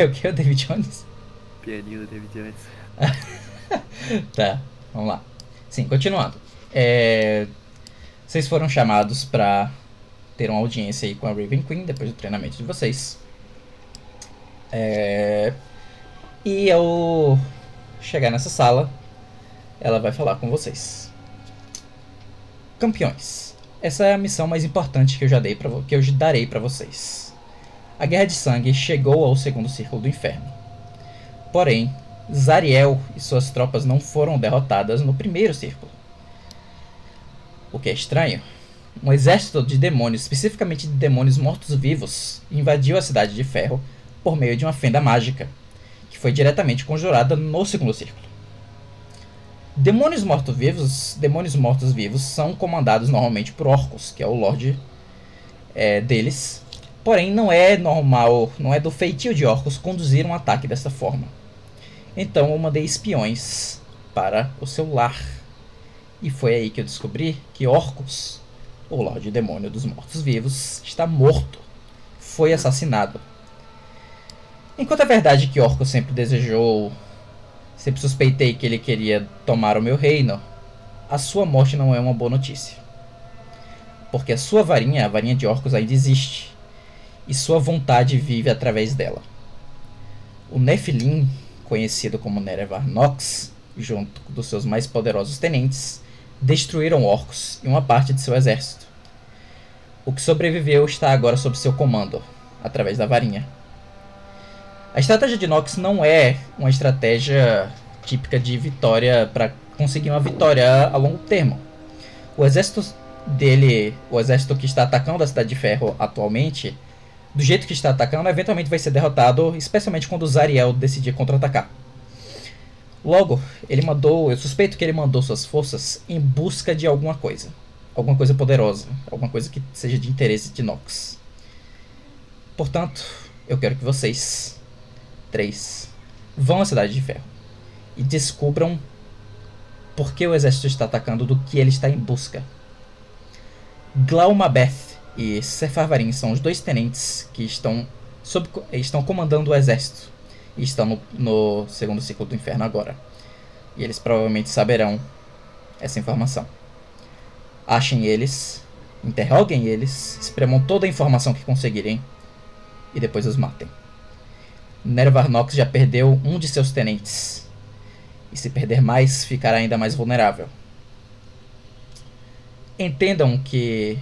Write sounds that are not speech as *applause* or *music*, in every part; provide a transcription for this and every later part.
É o que? O David Jones? Pianinho do David Jones. *laughs* tá, vamos lá. Sim, continuando. É, vocês foram chamados pra ter uma audiência aí com a Raven Queen depois do treinamento de vocês. É, e ao chegar nessa sala, ela vai falar com vocês. Campeões, essa é a missão mais importante que eu já dei para que eu darei para vocês. A Guerra de Sangue chegou ao segundo círculo do inferno. Porém, Zariel e suas tropas não foram derrotadas no primeiro círculo. O que é estranho, um exército de demônios, especificamente de demônios mortos-vivos, invadiu a Cidade de Ferro por meio de uma fenda mágica, que foi diretamente conjurada no segundo círculo. Demônios mortos-vivos, demônios mortos-vivos são comandados normalmente por Orcus, que é o Lorde é, deles. Porém, não é normal, não é do feitio de Orcus conduzir um ataque dessa forma. Então, eu mandei espiões para o seu lar. E foi aí que eu descobri que Orcus, o Lorde Demônio dos Mortos-Vivos, está morto. Foi assassinado. Enquanto é verdade que Orcus sempre desejou Sempre suspeitei que ele queria tomar o meu reino. A sua morte não é uma boa notícia. Porque a sua varinha, a varinha de Orcus, ainda existe. E sua vontade vive através dela. O Nephilim, conhecido como Nerevar Nox, junto dos seus mais poderosos tenentes, destruíram Orcus e uma parte de seu exército. O que sobreviveu está agora sob seu comando, através da varinha. A estratégia de Nox não é uma estratégia típica de vitória para conseguir uma vitória a longo termo. O exército dele, o exército que está atacando a Cidade de Ferro atualmente, do jeito que está atacando, eventualmente vai ser derrotado, especialmente quando Zariel decidir contra-atacar. Logo, ele mandou, eu suspeito que ele mandou suas forças em busca de alguma coisa. Alguma coisa poderosa, alguma coisa que seja de interesse de Nox. Portanto, eu quero que vocês 3. Vão à Cidade de Ferro e descubram por que o exército está atacando do que ele está em busca. Glaumabeth e Sefarvarin são os dois tenentes que estão, sob, estão comandando o exército e estão no, no segundo ciclo do inferno agora. E eles provavelmente saberão essa informação. Achem eles, interroguem eles, espremam toda a informação que conseguirem e depois os matem. Nervarnox já perdeu um de seus tenentes. E se perder mais, ficará ainda mais vulnerável. Entendam que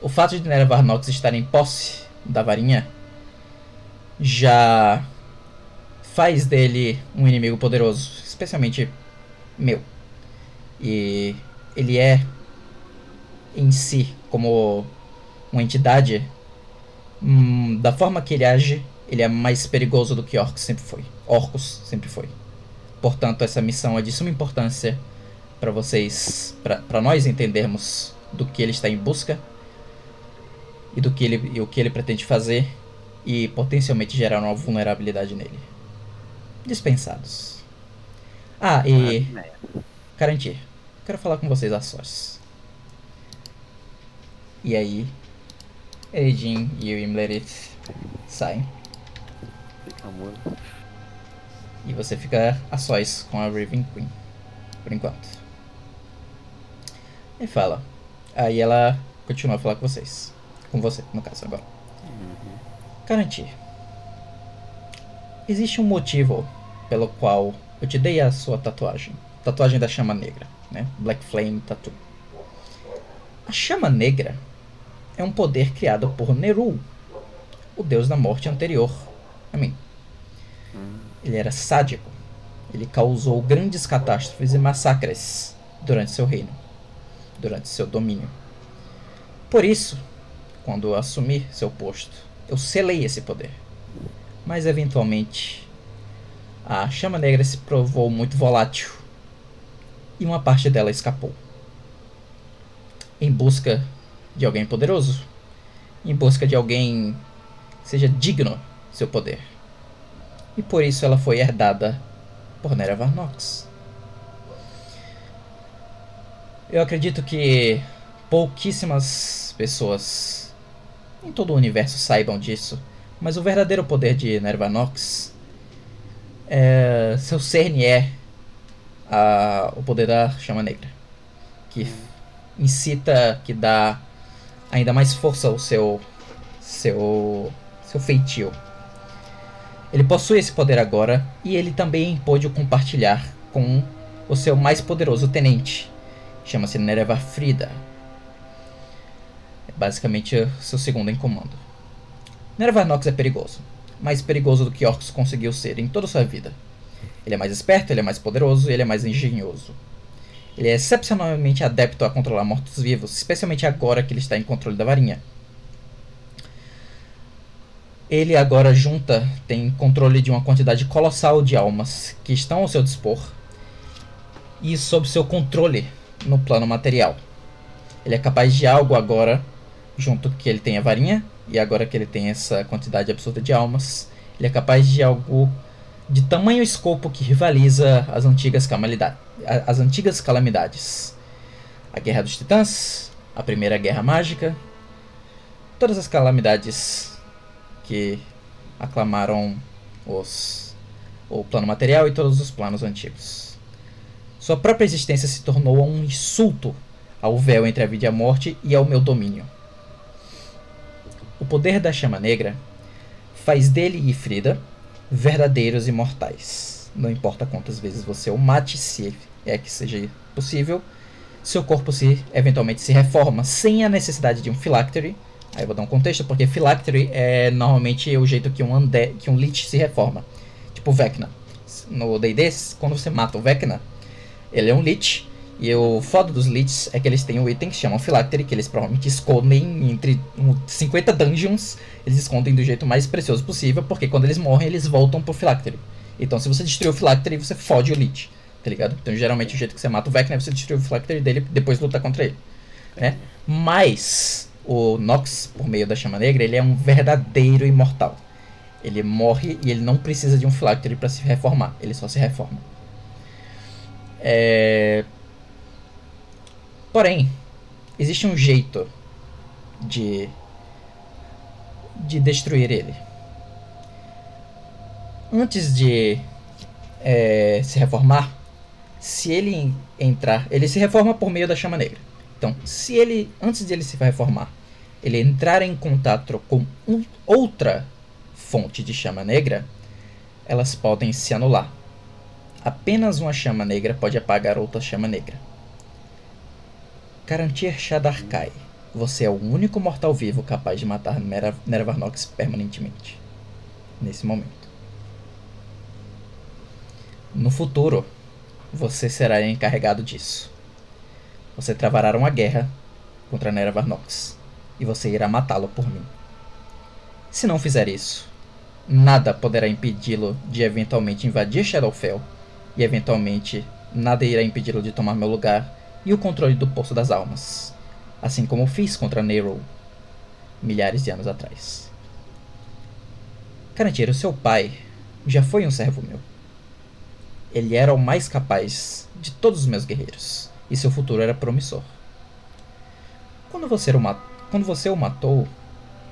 o fato de Nervarnox estar em posse da varinha já faz dele um inimigo poderoso, especialmente meu. E ele é em si, como uma entidade, hum, da forma que ele age, ele é mais perigoso do que Orcus sempre foi. Orcus sempre foi. Portanto, essa missão é de suma importância para vocês, para nós entendermos do que ele está em busca e do que ele e o que ele pretende fazer e potencialmente gerar uma vulnerabilidade nele. Dispensados. Ah, e garantir. Quero falar com vocês a sós. E aí, Edin e o Imlerith saem. Amor. E você fica a sós com a Raven Queen. Por enquanto. E fala. Aí ela continua a falar com vocês. Com você, no caso, agora. Uhum. Garantir. Existe um motivo pelo qual eu te dei a sua tatuagem. Tatuagem da chama negra, né? Black Flame Tattoo. A chama negra é um poder criado por Neru, o deus da morte anterior a mim. Ele era sádico. Ele causou grandes catástrofes e massacres durante seu reino, durante seu domínio. Por isso, quando assumi seu posto, eu selei esse poder. Mas eventualmente, a chama negra se provou muito volátil e uma parte dela escapou. Em busca de alguém poderoso, em busca de alguém seja digno seu poder e por isso ela foi herdada por Nera Varnox. Eu acredito que pouquíssimas pessoas em todo o universo saibam disso, Mas o verdadeiro poder de Nervanox é, seu cerne é a, o poder da chama negra, que incita, que dá ainda mais força ao seu seu seu feitio. Ele possui esse poder agora e ele também pôde o compartilhar com o seu mais poderoso tenente. Chama-se Nereva Frida. É basicamente o seu segundo em comando. Nereva Nox é perigoso mais perigoso do que Orcus conseguiu ser em toda sua vida. Ele é mais esperto, ele é mais poderoso e ele é mais engenhoso. Ele é excepcionalmente adepto a controlar mortos-vivos, especialmente agora que ele está em controle da varinha. Ele agora junta, tem controle de uma quantidade colossal de almas que estão ao seu dispor e sob seu controle no plano material. Ele é capaz de algo agora, junto que ele tem a varinha e agora que ele tem essa quantidade absurda de almas, ele é capaz de algo de tamanho escopo que rivaliza as antigas, as antigas calamidades. A Guerra dos Titãs, a Primeira Guerra Mágica, todas as calamidades que aclamaram os, o plano material e todos os planos antigos. Sua própria existência se tornou um insulto ao véu entre a vida e a morte e ao meu domínio. O poder da chama negra faz dele e Frida verdadeiros imortais. Não importa quantas vezes você o mate, se é que seja possível, seu corpo se eventualmente se reforma sem a necessidade de um phylactery. Aí eu vou dar um contexto, porque phylactery é normalmente o jeito que um, ande que um lich se reforma. Tipo Vecna. No D&D, quando você mata o Vecna, ele é um lich, e o foda dos Lichs é que eles têm um item que se chama Phylactery, que eles provavelmente escondem entre 50 dungeons, eles escondem do jeito mais precioso possível, porque quando eles morrem, eles voltam pro Phylactery. Então se você destruir o Phylactery, você fode o Lich, tá ligado? Então geralmente o jeito que você mata o Vecna é você destruir o Phylactery dele depois lutar contra ele, né? Mas o Nox, por meio da Chama Negra, ele é um verdadeiro imortal. Ele morre e ele não precisa de um Phylactery para se reformar, ele só se reforma. É Porém, existe um jeito de de destruir ele. Antes de é, se reformar, se ele entrar, ele se reforma por meio da chama negra. Então, se ele antes de ele se reformar, ele entrar em contato com um, outra fonte de chama negra, elas podem se anular. Apenas uma chama negra pode apagar outra chama negra. Karantir Shadarkai. Você é o único mortal vivo capaz de matar Nervarnox permanentemente. Nesse momento. No futuro, você será encarregado disso. Você travará uma guerra contra Nervarnox. E você irá matá-lo por mim. Se não fizer isso, nada poderá impedi-lo de eventualmente invadir Shadowfell. E eventualmente, nada irá impedi-lo de tomar meu lugar e o controle do Poço das Almas, assim como fiz contra Nero milhares de anos atrás. Caranteiro, seu pai já foi um servo meu. Ele era o mais capaz de todos os meus guerreiros, e seu futuro era promissor. Quando você o, Quando você o matou,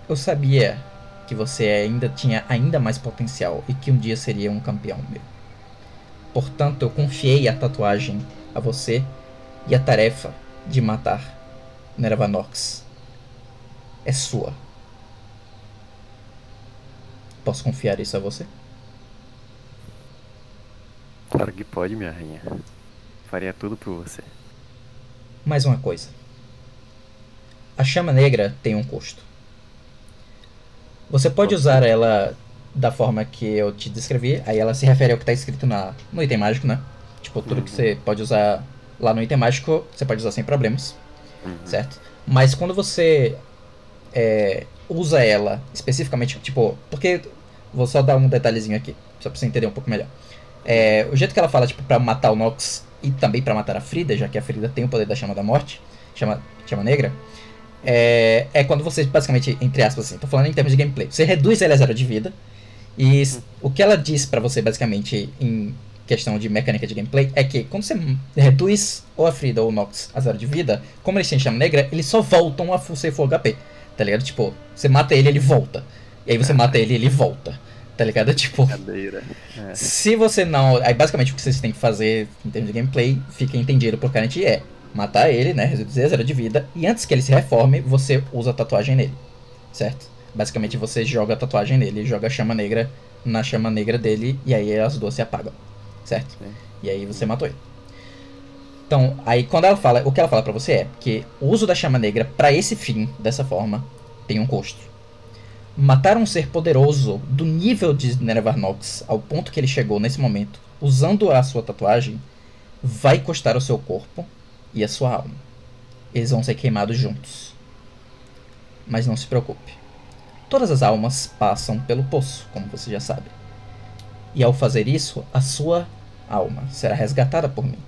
eu sabia que você ainda tinha ainda mais potencial e que um dia seria um campeão meu. Portanto, eu confiei a tatuagem a você e a tarefa de matar Nervanox é sua. Posso confiar isso a você? Claro que pode, minha rainha. Faria tudo por você. Mais uma coisa. A chama negra tem um custo. Você pode usar ela da forma que eu te descrevi, aí ela se refere ao que está escrito na, no item mágico, né? Tipo, tudo uhum. que você pode usar Lá no item mágico você pode usar sem problemas, uhum. certo? Mas quando você é, usa ela especificamente, tipo, porque vou só dar um detalhezinho aqui, só pra você entender um pouco melhor. É, o jeito que ela fala, tipo, pra matar o Nox e também para matar a Frida, já que a Frida tem o poder da chama da morte, chama, chama negra, é, é quando você, basicamente, entre aspas, assim, tô falando em termos de gameplay, você reduz ela a zero de vida, e uhum. o que ela diz para você, basicamente, em questão de mecânica de gameplay é que quando você reduz ou a Frida ou o Nox a zero de vida, como eles têm chama negra, eles só voltam a ser full HP. Tá ligado? Tipo, você mata ele, ele volta. E aí você mata ele ele volta. Tá ligado? *laughs* Tipo. É. Se você não. Aí basicamente o que vocês têm que fazer em termos de gameplay, fica entendido por Karant é matar ele, né? Reduzir zero de vida. E antes que ele se reforme, você usa a tatuagem nele. Certo? Basicamente você joga a tatuagem nele, joga a chama negra na chama negra dele, e aí as duas se apagam. Certo? Sim. E aí você matou ele. Então, aí quando ela fala, o que ela fala pra você é que o uso da chama negra pra esse fim, dessa forma, tem um custo. Matar um ser poderoso do nível de Nervarnox ao ponto que ele chegou nesse momento, usando a sua tatuagem, vai custar o seu corpo e a sua alma. Eles vão ser queimados juntos. Mas não se preocupe. Todas as almas passam pelo poço, como você já sabe. E ao fazer isso, a sua alma será resgatada por mim.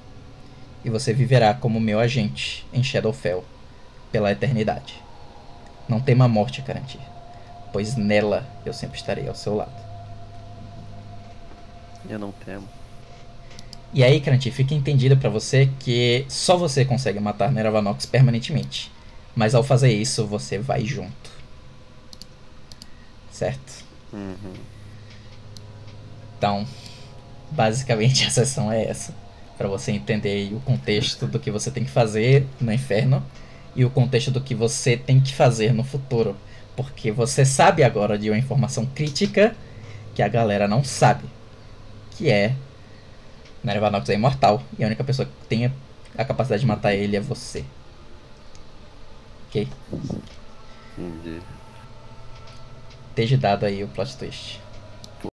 E você viverá como meu agente em Shadowfell pela eternidade. Não tema a morte, Karantir, pois nela eu sempre estarei ao seu lado. Eu não temo. E aí, Karantir, fica entendido pra você que só você consegue matar Neravanox permanentemente. Mas ao fazer isso, você vai junto. Certo? Uhum. Então, basicamente *laughs* a sessão é essa. Pra você entender o contexto do que você tem que fazer no inferno e o contexto do que você tem que fazer no futuro. Porque você sabe agora de uma informação crítica que a galera não sabe. Que é. Nervanox é imortal. E a única pessoa que tem a capacidade de matar ele é você. Ok? Entendi. Esteja dado aí o plot twist.